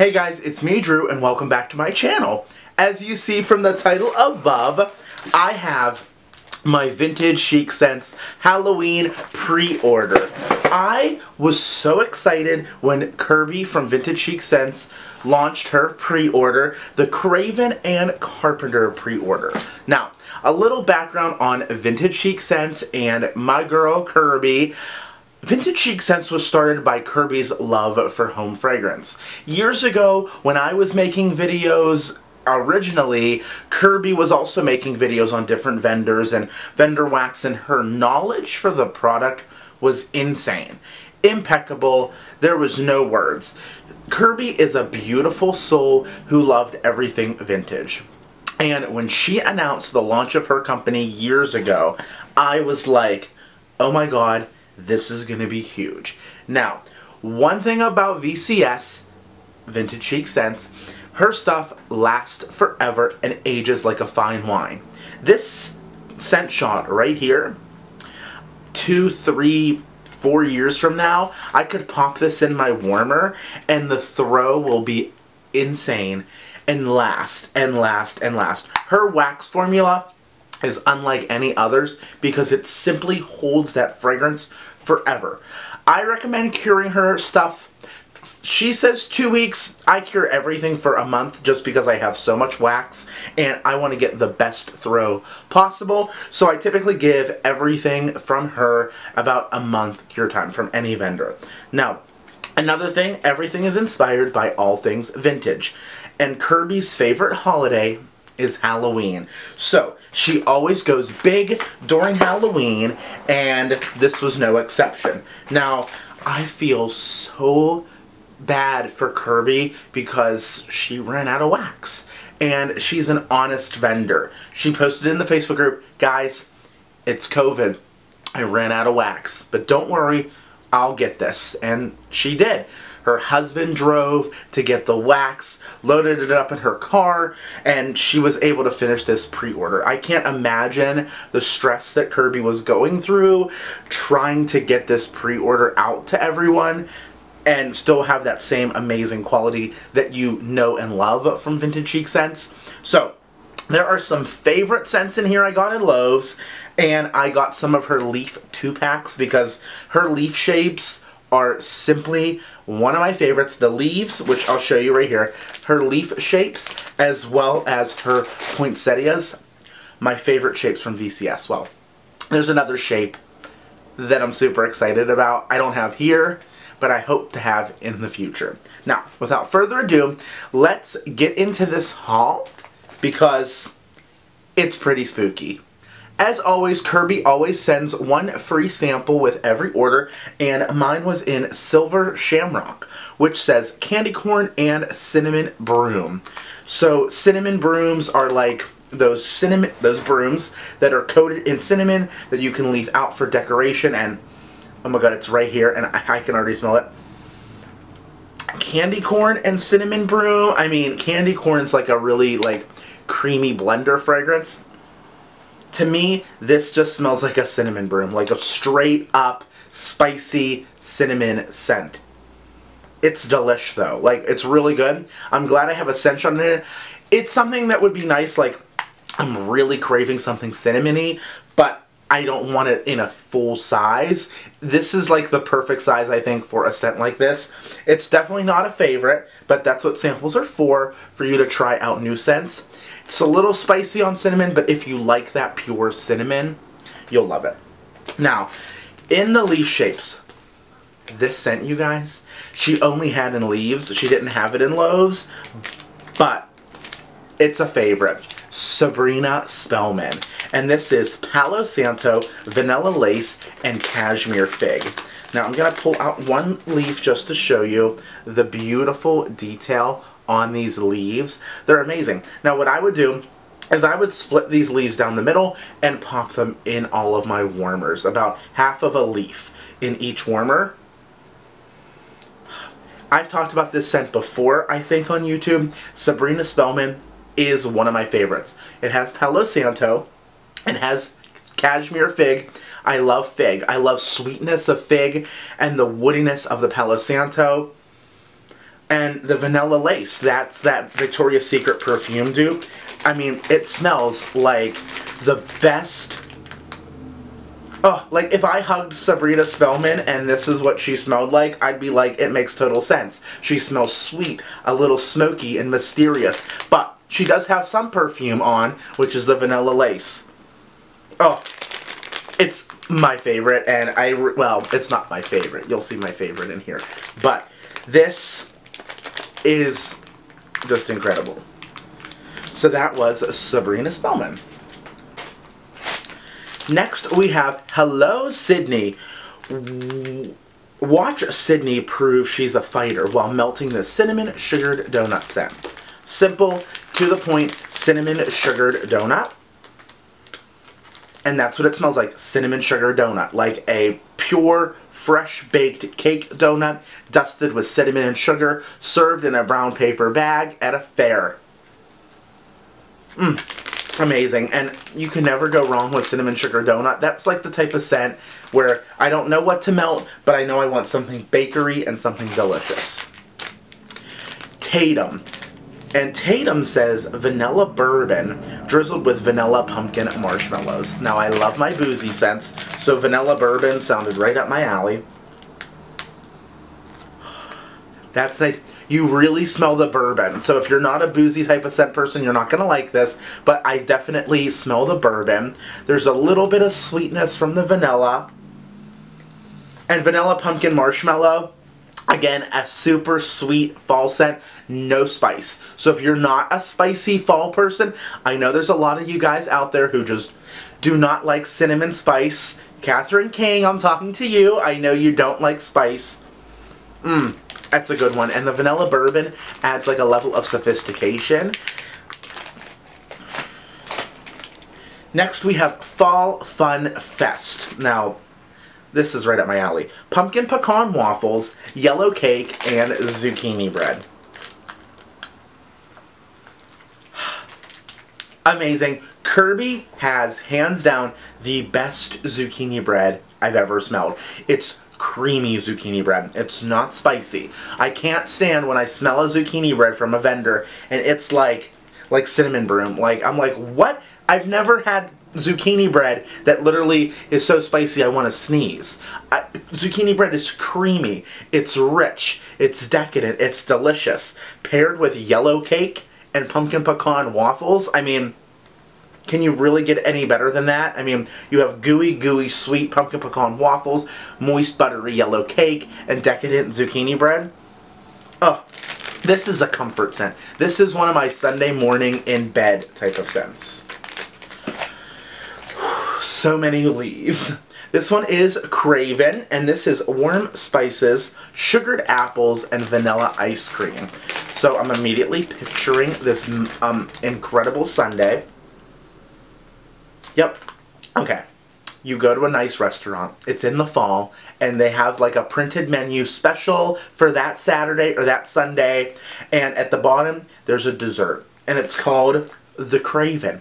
Hey guys, it's me Drew and welcome back to my channel. As you see from the title above, I have my Vintage Chic Scents Halloween pre-order. I was so excited when Kirby from Vintage Chic Scents launched her pre-order, the Craven and Carpenter pre-order. Now, a little background on Vintage Chic Scents and my girl Kirby. Vintage Chic Scents was started by Kirby's love for home fragrance. Years ago, when I was making videos originally, Kirby was also making videos on different vendors and vendor wax, and her knowledge for the product was insane. Impeccable. There was no words. Kirby is a beautiful soul who loved everything vintage. And when she announced the launch of her company years ago, I was like, oh my god, this is going to be huge. Now, one thing about VCS, Vintage Chic Scents, her stuff lasts forever and ages like a fine wine. This scent shot right here, two, three, four years from now, I could pop this in my warmer and the throw will be insane and last and last and last. Her wax formula is unlike any others because it simply holds that fragrance forever. I recommend curing her stuff. She says two weeks. I cure everything for a month just because I have so much wax and I want to get the best throw possible. So I typically give everything from her about a month cure time from any vendor. Now, another thing, everything is inspired by all things vintage. And Kirby's favorite holiday is Halloween. So, she always goes big during Halloween, and this was no exception. Now, I feel so bad for Kirby because she ran out of wax. And she's an honest vendor. She posted in the Facebook group, guys, it's COVID. I ran out of wax. But don't worry, I'll get this. And she did. Her husband drove to get the wax, loaded it up in her car, and she was able to finish this pre-order. I can't imagine the stress that Kirby was going through trying to get this pre-order out to everyone and still have that same amazing quality that you know and love from Vintage Chic Scents. So, there are some favorite scents in here I got in loaves, and I got some of her leaf 2-packs because her leaf shapes are simply one of my favorites. The leaves, which I'll show you right here, her leaf shapes, as well as her poinsettias, my favorite shapes from VCS. Well, there's another shape that I'm super excited about. I don't have here, but I hope to have in the future. Now, without further ado, let's get into this haul because it's pretty spooky. As always, Kirby always sends one free sample with every order, and mine was in Silver Shamrock, which says candy corn and cinnamon broom. So cinnamon brooms are like those cinnamon those brooms that are coated in cinnamon that you can leave out for decoration and oh my god it's right here and I, I can already smell it candy corn and cinnamon broom I mean candy corn's like a really like creamy blender fragrance to me, this just smells like a cinnamon broom, like a straight up spicy cinnamon scent. It's delish though. Like, it's really good. I'm glad I have a scent on it. It's something that would be nice, like, I'm really craving something cinnamony, but I don't want it in a full size. This is like the perfect size, I think, for a scent like this. It's definitely not a favorite, but that's what samples are for, for you to try out new scents. It's a little spicy on cinnamon, but if you like that pure cinnamon, you'll love it. Now, in the leaf shapes, this scent, you guys, she only had in leaves. She didn't have it in loaves, but it's a favorite. Sabrina Spellman. And this is Palo Santo, Vanilla Lace, and Cashmere Fig. Now I'm going to pull out one leaf just to show you the beautiful detail on these leaves. They're amazing. Now what I would do is I would split these leaves down the middle and pop them in all of my warmers. About half of a leaf in each warmer. I've talked about this scent before, I think, on YouTube. Sabrina Spellman is one of my favorites. It has Palo Santo. It has cashmere fig. I love fig. I love sweetness of fig and the woodiness of the Palo Santo. And the Vanilla Lace, that's that Victoria's Secret perfume dupe. I mean, it smells like the best Oh, like if I hugged Sabrina Spellman and this is what she smelled like, I'd be like, it makes total sense. She smells sweet, a little smoky and mysterious, but she does have some perfume on, which is the Vanilla Lace. Oh, it's my favorite, and I, well, it's not my favorite. You'll see my favorite in here. But this is just incredible. So that was Sabrina Spellman. Next, we have Hello Sidney. Watch Sidney prove she's a fighter while melting the cinnamon sugared donut scent. Simple, to the point, cinnamon sugared donut. And that's what it smells like, cinnamon sugar donut. Like a pure, fresh baked cake donut dusted with cinnamon and sugar, served in a brown paper bag at a fair. Mmm amazing. And you can never go wrong with cinnamon sugar donut. That's like the type of scent where I don't know what to melt but I know I want something bakery and something delicious. Tatum and Tatum says vanilla bourbon drizzled with vanilla pumpkin marshmallows now I love my boozy scents so vanilla bourbon sounded right up my alley that's nice you really smell the bourbon. So if you're not a boozy type of scent person, you're not going to like this, but I definitely smell the bourbon. There's a little bit of sweetness from the vanilla. And vanilla pumpkin marshmallow, again, a super sweet fall scent, no spice. So if you're not a spicy fall person, I know there's a lot of you guys out there who just do not like cinnamon spice. Catherine King, I'm talking to you. I know you don't like spice. Mmm. That's a good one. And the vanilla bourbon adds like a level of sophistication. Next we have Fall Fun Fest. Now, this is right up my alley. Pumpkin pecan waffles, yellow cake, and zucchini bread. Amazing. Kirby has, hands down, the best zucchini bread I've ever smelled. It's creamy zucchini bread. It's not spicy. I can't stand when I smell a zucchini bread from a vendor and it's like like cinnamon broom. Like I'm like, "What? I've never had zucchini bread that literally is so spicy I want to sneeze. I, zucchini bread is creamy, it's rich, it's decadent, it's delicious. Paired with yellow cake and pumpkin pecan waffles, I mean, can you really get any better than that? I mean, you have gooey, gooey, sweet pumpkin pecan waffles, moist, buttery yellow cake, and decadent zucchini bread. Oh, this is a comfort scent. This is one of my Sunday morning in bed type of scents. So many leaves. This one is Craven, and this is warm spices, sugared apples, and vanilla ice cream. So I'm immediately picturing this um, incredible Sunday. Yep. Okay. You go to a nice restaurant, it's in the fall, and they have like a printed menu special for that Saturday or that Sunday, and at the bottom there's a dessert, and it's called the Craven.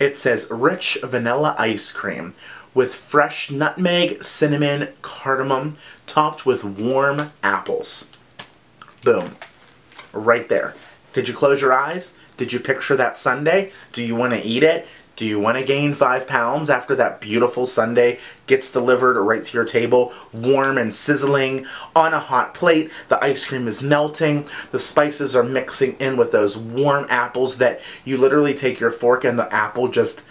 It says rich vanilla ice cream with fresh nutmeg, cinnamon, cardamom, topped with warm apples. Boom. Right there. Did you close your eyes? Did you picture that Sunday? Do you want to eat it? Do you want to gain five pounds after that beautiful Sunday gets delivered right to your table, warm and sizzling on a hot plate? The ice cream is melting. The spices are mixing in with those warm apples that you literally take your fork and the apple just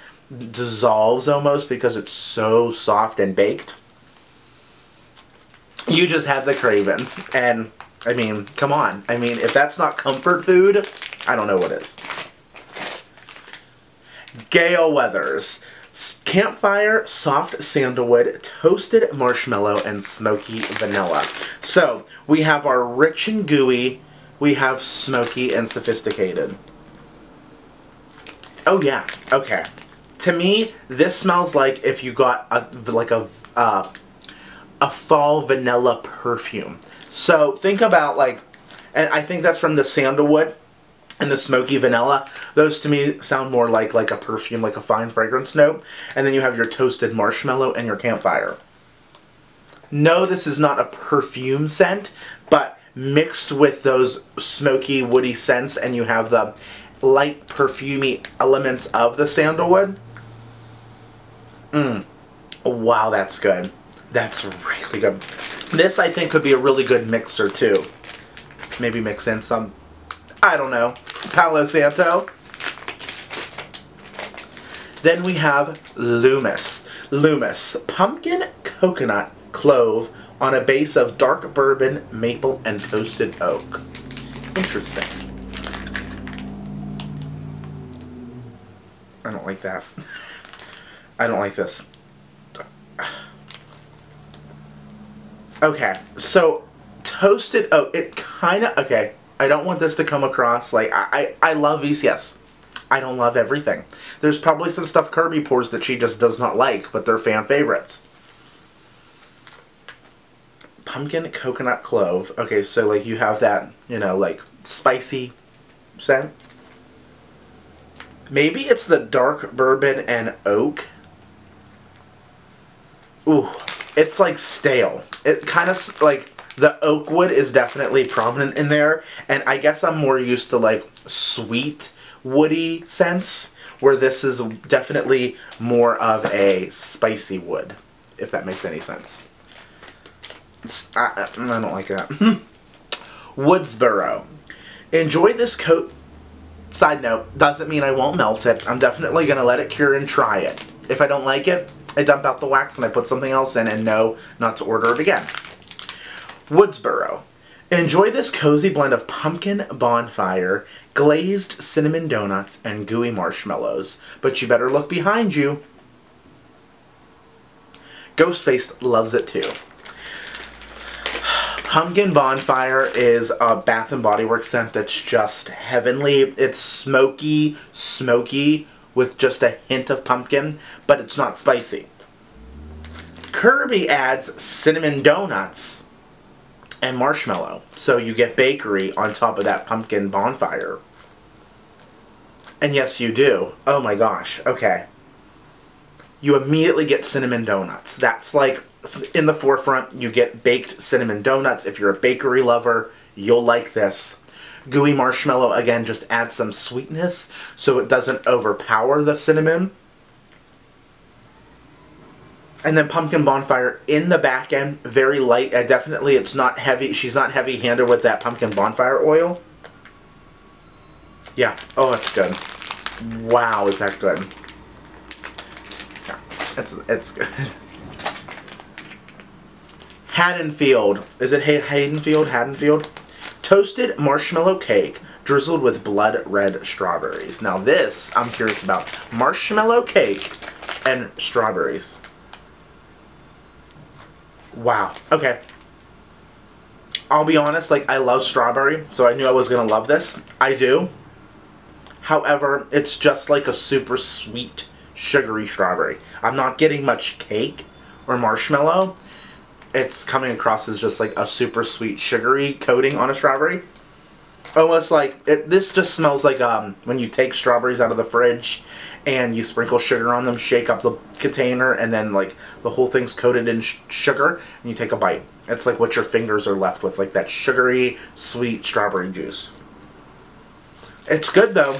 dissolves almost because it's so soft and baked. You just had the craving. And, I mean, come on. I mean, if that's not comfort food, I don't know what is. Gale Weathers. Campfire, soft sandalwood, toasted marshmallow, and smoky vanilla. So, we have our rich and gooey, we have smoky and sophisticated. Oh yeah, okay. To me, this smells like if you got a, like a, uh, a fall vanilla perfume. So think about like, and I think that's from the sandalwood and the smoky vanilla. Those to me sound more like like a perfume, like a fine fragrance note. And then you have your toasted marshmallow and your campfire. No, this is not a perfume scent, but mixed with those smoky, woody scents, and you have the light, perfumy elements of the sandalwood. Mmm. Wow, that's good. That's really good. This, I think, could be a really good mixer, too. Maybe mix in some, I don't know, Palo Santo. Then we have Loomis. Loomis, pumpkin coconut clove on a base of dark bourbon, maple, and toasted oak. Interesting. I don't like that. I don't like this. Okay, so toasted oak, it kind of, okay, I don't want this to come across like, I, I, I love VCS. I don't love everything. There's probably some stuff Kirby pours that she just does not like, but they're fan favorites. Pumpkin coconut clove. Okay, so like you have that, you know, like spicy scent. Maybe it's the dark bourbon and oak. Ooh, it's like stale. It kind of like the oak wood is definitely prominent in there, and I guess I'm more used to like sweet woody scents, where this is definitely more of a spicy wood, if that makes any sense. I, I don't like that. Woodsboro. Enjoy this coat. Side note, doesn't mean I won't melt it. I'm definitely going to let it cure and try it. If I don't like it, I dump out the wax and I put something else in and know not to order it again. Woodsboro. Enjoy this cozy blend of pumpkin bonfire, glazed cinnamon donuts, and gooey marshmallows. But you better look behind you. Ghostface loves it too. Pumpkin Bonfire is a Bath & Body Works scent that's just heavenly. It's smoky, smoky, with just a hint of pumpkin, but it's not spicy. Kirby adds cinnamon donuts and marshmallow. So you get bakery on top of that pumpkin bonfire. And yes, you do. Oh my gosh. Okay. You immediately get cinnamon donuts. That's like in the forefront. You get baked cinnamon donuts. If you're a bakery lover, you'll like this. Gooey marshmallow, again, just adds some sweetness so it doesn't overpower the cinnamon. And then Pumpkin Bonfire in the back end, very light. Definitely, it's not heavy. She's not heavy-handed with that Pumpkin Bonfire oil. Yeah. Oh, it's good. Wow, is that good. Yeah, it's, it's good. Haddonfield. Is it Haydenfield? Haddonfield? Toasted marshmallow cake drizzled with blood red strawberries. Now this, I'm curious about. Marshmallow cake and strawberries. Wow. Okay. I'll be honest, like, I love strawberry, so I knew I was going to love this. I do. However, it's just like a super sweet, sugary strawberry. I'm not getting much cake or marshmallow. It's coming across as just like a super sweet, sugary coating on a strawberry. Almost like, it, this just smells like um, when you take strawberries out of the fridge and you sprinkle sugar on them, shake up the container, and then like the whole thing's coated in sugar, and you take a bite. It's like what your fingers are left with, like that sugary, sweet strawberry juice. It's good though.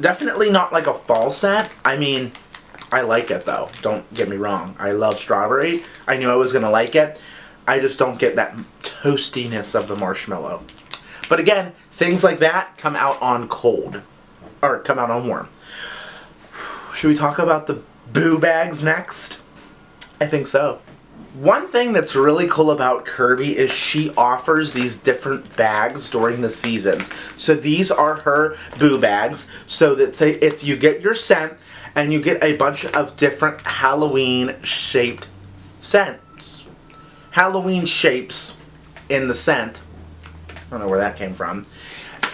Definitely not like a fall set. I mean, I like it though. Don't get me wrong. I love strawberry. I knew I was to like it. I just don't get that toastiness of the marshmallow. But again, things like that come out on cold. Or come out on warm. Should we talk about the boo bags next? I think so. One thing that's really cool about Kirby is she offers these different bags during the seasons. So these are her boo bags. So that it's you get your scent and you get a bunch of different Halloween shaped scents. Halloween shapes in the scent. I don't know where that came from.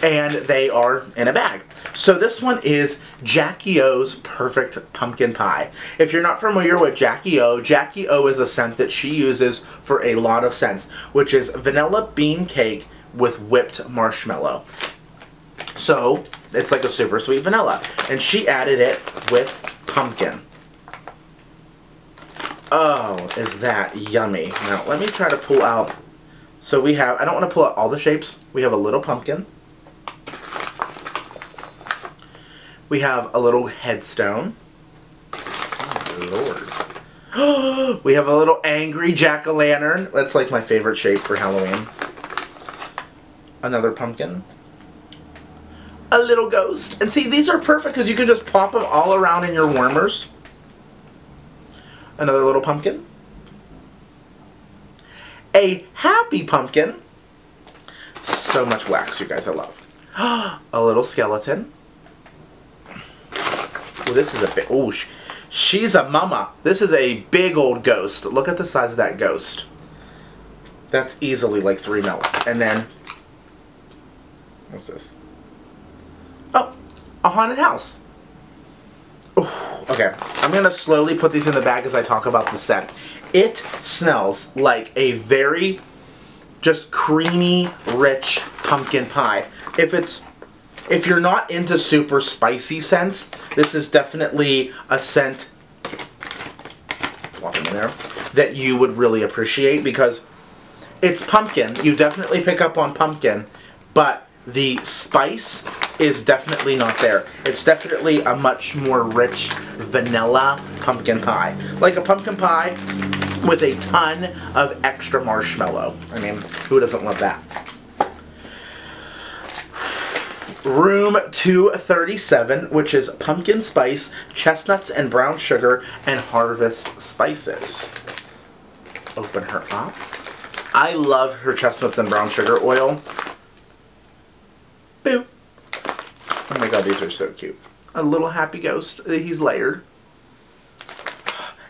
And they are in a bag. So this one is Jackie O's Perfect Pumpkin Pie. If you're not familiar with Jackie O, Jackie O is a scent that she uses for a lot of scents, which is vanilla bean cake with whipped marshmallow. So, it's like a super sweet vanilla. And she added it with pumpkin. Oh, is that yummy. Now, let me try to pull out So we have, I don't want to pull out all the shapes. We have a little pumpkin. We have a little headstone. Oh, Lord. we have a little angry jack-o'-lantern. That's like my favorite shape for Halloween. Another pumpkin. A little ghost. And see, these are perfect because you can just pop them all around in your warmers. Another little pumpkin. A happy pumpkin. So much wax, you guys, I love. a little skeleton. Well, this is a big... Oh, sh she's a mama. This is a big old ghost. Look at the size of that ghost. That's easily like three melts. And then... What's this? Oh, a haunted house. Ooh, okay, I'm to slowly put these in the bag as I talk about the scent. It smells like a very just creamy, rich pumpkin pie. If it's if you're not into super spicy scents, this is definitely a scent in there that you would really appreciate because it's pumpkin. You definitely pick up on pumpkin, but the spice is definitely not there. It's definitely a much more rich vanilla pumpkin pie. Like a pumpkin pie with a ton of extra marshmallow. I mean, who doesn't love that? Room 237, which is pumpkin spice, chestnuts and brown sugar, and harvest spices. Open her up. I love her chestnuts and brown sugar oil. Boo. Oh my god, these are so cute. A little happy ghost. He's layered.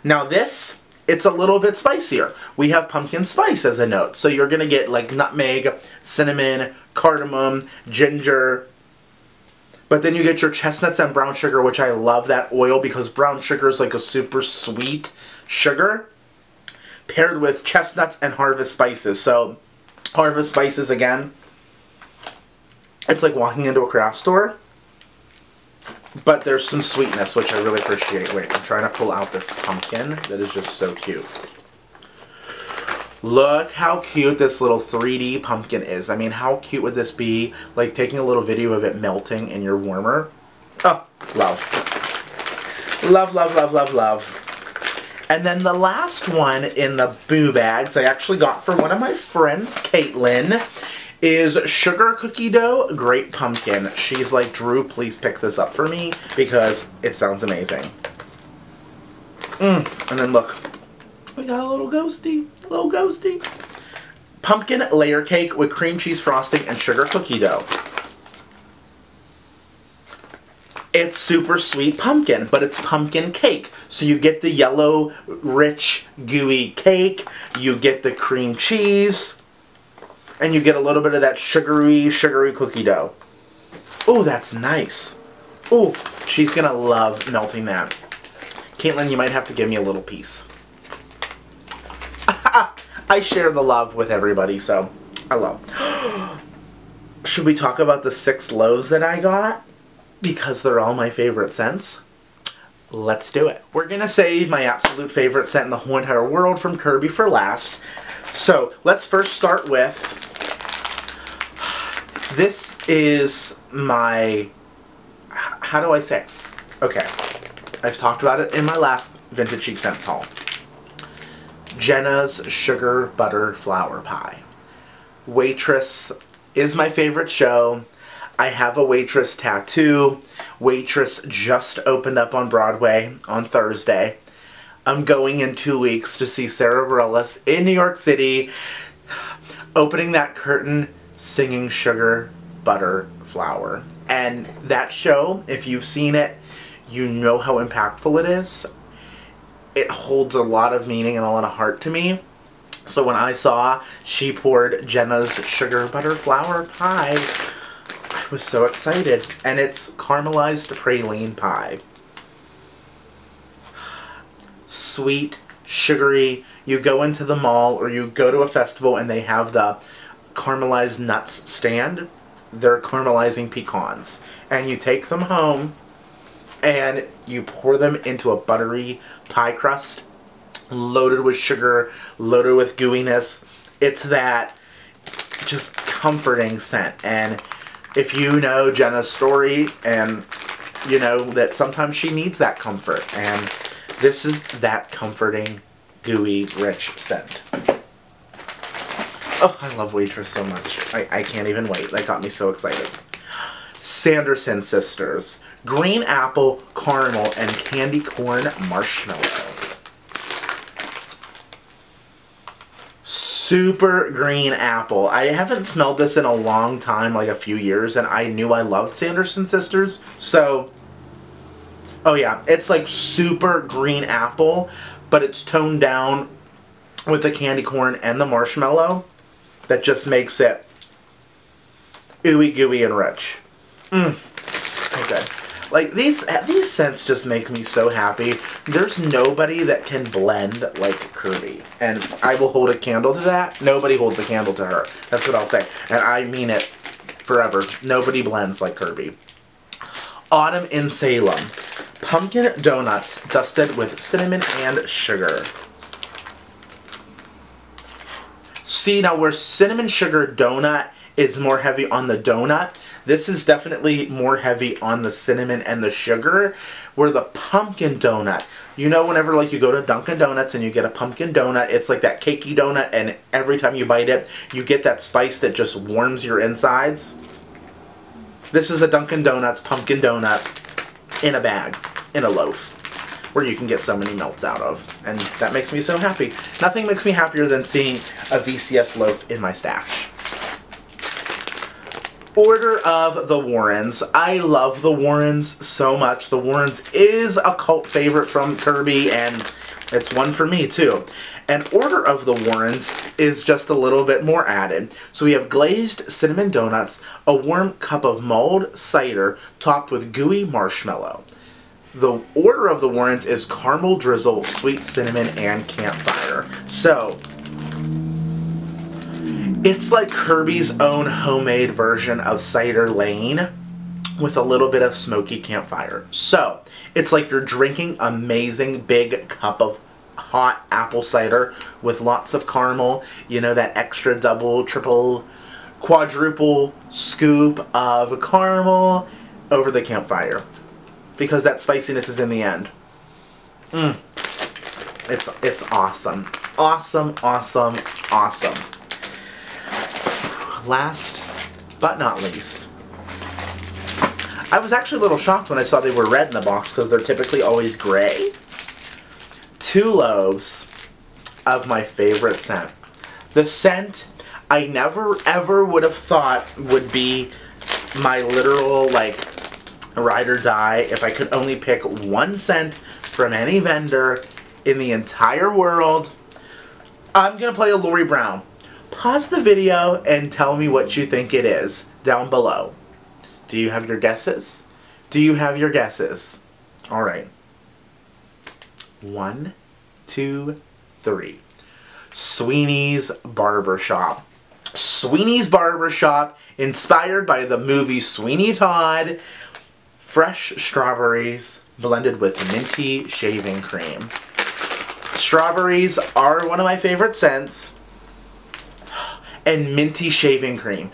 Now this, it's a little bit spicier. We have pumpkin spice as a note. So you're going to get like nutmeg, cinnamon, cardamom, ginger, but then you get your chestnuts and brown sugar, which I love that oil because brown sugar is like a super sweet sugar paired with chestnuts and harvest spices. So harvest spices again, it's like walking into a craft store, but there's some sweetness, which I really appreciate. Wait, I'm trying to pull out this pumpkin that is just so cute. Look how cute this little 3D pumpkin is. I mean, how cute would this be? Like taking a little video of it melting in your warmer. Oh, love. Love, love, love, love, love. And then the last one in the boo bags I actually got for one of my friends, Caitlin, is Sugar Cookie Dough Great Pumpkin. She's like, Drew, please pick this up for me because it sounds amazing. Mmm. And then look, we got a little ghosty. A little ghosty. Pumpkin layer cake with cream cheese frosting and sugar cookie dough. It's super sweet pumpkin, but it's pumpkin cake. So you get the yellow, rich, gooey cake, you get the cream cheese, and you get a little bit of that sugary, sugary cookie dough. Oh, that's nice. Oh, she's gonna love melting that. Caitlin, you might have to give me a little piece. I share the love with everybody, so I love. Should we talk about the six loaves that I got? Because they're all my favorite scents. Let's do it. We're gonna save my absolute favorite scent in the whole entire world from Kirby for last. So let's first start with, this is my, how do I say? Okay, I've talked about it in my last Vintage Chic Scents haul. Jenna's Sugar Butter Flour Pie. Waitress is my favorite show. I have a Waitress tattoo. Waitress just opened up on Broadway on Thursday. I'm going in two weeks to see Sara Bareilles in New York City, opening that curtain, singing Sugar Butter Flour. And that show, if you've seen it, you know how impactful it is it holds a lot of meaning and a lot of heart to me. So when I saw she poured Jenna's sugar butter flour pie, I was so excited. And it's caramelized praline pie. Sweet, sugary. You go into the mall or you go to a festival and they have the caramelized nuts stand. They're caramelizing pecans. And you take them home and you pour them into a buttery pie crust loaded with sugar, loaded with gooiness. It's that just comforting scent. And if you know Jenna's story and you know that sometimes she needs that comfort and this is that comforting gooey rich scent. Oh, I love Waitress so much. I, I can't even wait. That got me so excited. Sanderson Sisters. Green apple, caramel, and candy corn marshmallow. Super green apple. I haven't smelled this in a long time, like a few years, and I knew I loved Sanderson Sisters. So, oh yeah, it's like super green apple, but it's toned down with the candy corn and the marshmallow. That just makes it ooey gooey and rich. Mmm, so good. Like these these scents just make me so happy. There's nobody that can blend like Kirby. And I will hold a candle to that. Nobody holds a candle to her. That's what I'll say. And I mean it forever. Nobody blends like Kirby. Autumn in Salem. Pumpkin donuts dusted with cinnamon and sugar. See, now where cinnamon sugar donut is more heavy on the donut, this is definitely more heavy on the cinnamon and the sugar, where the pumpkin donut, you know whenever like you go to Dunkin' Donuts and you get a pumpkin donut, it's like that cakey donut and every time you bite it, you get that spice that just warms your insides. This is a Dunkin' Donuts pumpkin donut in a bag, in a loaf where you can get so many melts out of. And that makes me so happy. Nothing makes me happier than seeing a VCS loaf in my stash. Order of the Warrens. I love the Warrens so much. The Warrens is a cult favorite from Kirby, and it's one for me too. And Order of the Warrens is just a little bit more added. So we have glazed cinnamon donuts, a warm cup of mulled cider topped with gooey marshmallow. The Order of the Warrens is caramel drizzle, sweet cinnamon, and campfire. So, it's like Kirby's own homemade version of Cider Lane with a little bit of smoky campfire. So, it's like you're drinking amazing big cup of hot apple cider with lots of caramel, you know, that extra double, triple, quadruple scoop of caramel over the campfire. Because that spiciness is in the end. Mmm. It's, it's awesome. Awesome, awesome, awesome last but not least, I was actually a little shocked when I saw they were red in the box because they're typically always gray. Two loaves of my favorite scent. The scent I never ever would have thought would be my literal like ride or die if I could only pick one scent from any vendor in the entire world. I'm gonna play a Lori Brown pause the video and tell me what you think it is down below. Do you have your guesses? Do you have your guesses? All right. One, two, three. Sweeney's Barbershop. Sweeney's Barbershop, inspired by the movie Sweeney Todd. Fresh strawberries blended with minty shaving cream. Strawberries are one of my favorite scents and minty shaving cream.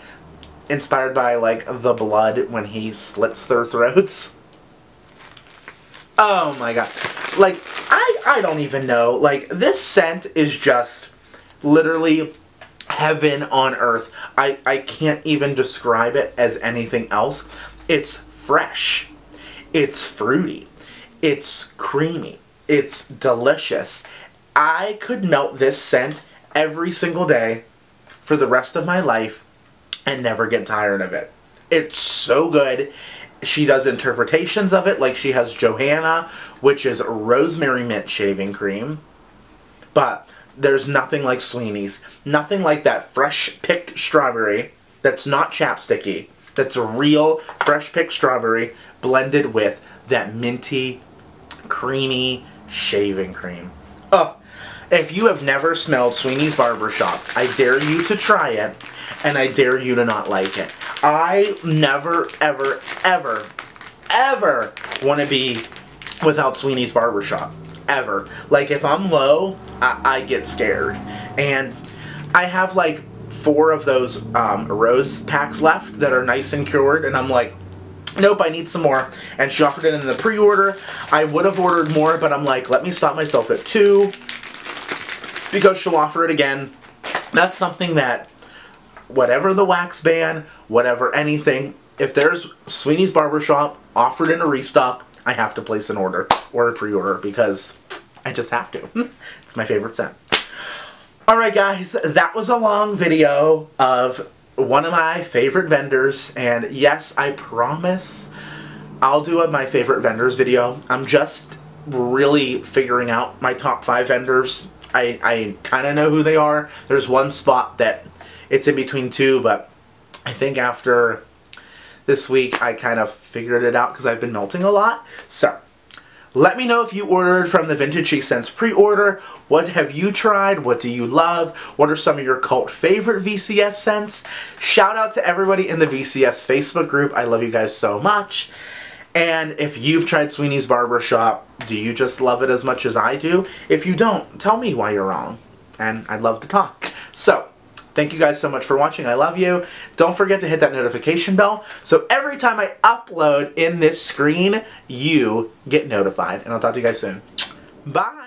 Inspired by, like, the blood when he slits their throats. Oh my god. Like, I, I don't even know. Like, this scent is just literally heaven on earth. I, I can't even describe it as anything else. It's fresh. It's fruity. It's creamy. It's delicious. I could melt this scent every single day for the rest of my life and never get tired of it. It's so good. She does interpretations of it, like she has Johanna, which is rosemary mint shaving cream. But there's nothing like Sweeney's. Nothing like that fresh picked strawberry that's not chapsticky. That's a real fresh picked strawberry blended with that minty, creamy shaving cream. Oh, if you have never smelled Sweeney's Barbershop, I dare you to try it, and I dare you to not like it. I never, ever, ever, ever want to be without Sweeney's Barbershop. Ever. Like, if I'm low, I, I get scared. And I have, like, four of those um, rose packs left that are nice and cured, and I'm like, nope, I need some more. And she offered it in the pre-order. I would have ordered more, but I'm like, let me stop myself at two because she'll offer it again. That's something that, whatever the wax ban, whatever anything, if there's Sweeney's Barbershop offered in a restock, I have to place an order or a pre-order because I just have to. it's my favorite scent. Alright guys, that was a long video of one of my favorite vendors and yes, I promise I'll do a my favorite vendors video. I'm just really figuring out my top five vendors. I, I kind of know who they are. There's one spot that it's in between two, but I think after this week I kind of figured it out because I've been melting a lot. So, let me know if you ordered from the Vintage Chic Scents pre-order. What have you tried? What do you love? What are some of your cult favorite VCS scents? Shout out to everybody in the VCS Facebook group. I love you guys so much. And if you've tried Sweeney's Barbershop, do you just love it as much as I do? If you don't, tell me why you're wrong. And I'd love to talk. So, Thank you guys so much for watching. I love you. Don't forget to hit that notification bell so every time I upload in this screen, you get notified. And I'll talk to you guys soon. Bye!